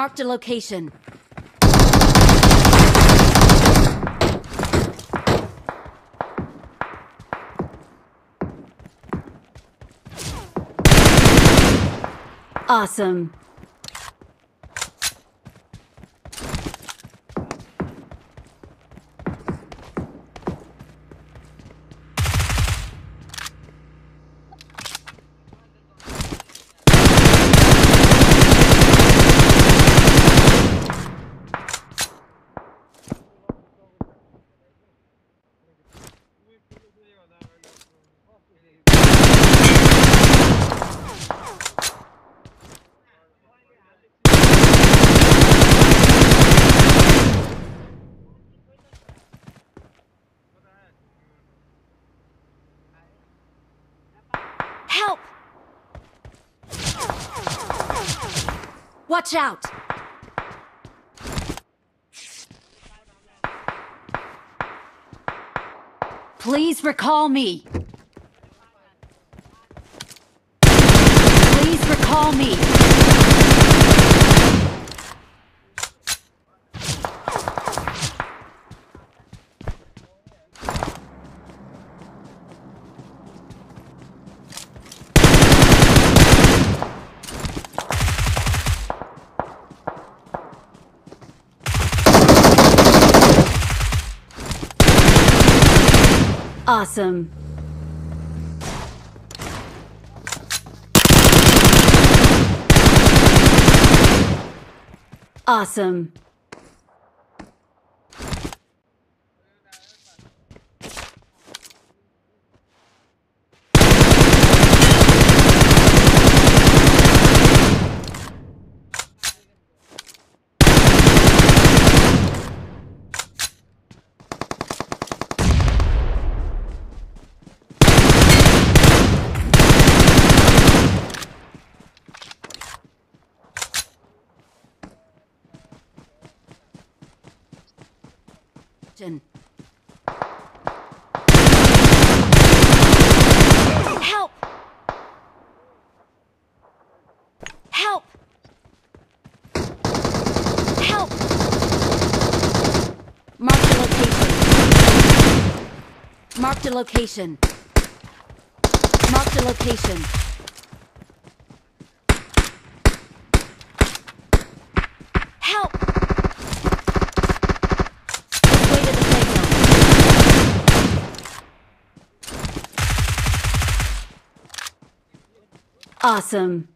Marked a location. Awesome. Help! Watch out! Please recall me. Please recall me. Awesome. Awesome. Jen. Help! Help! Help! Mark the location. Mark the location. Mark the location. Help! Awesome.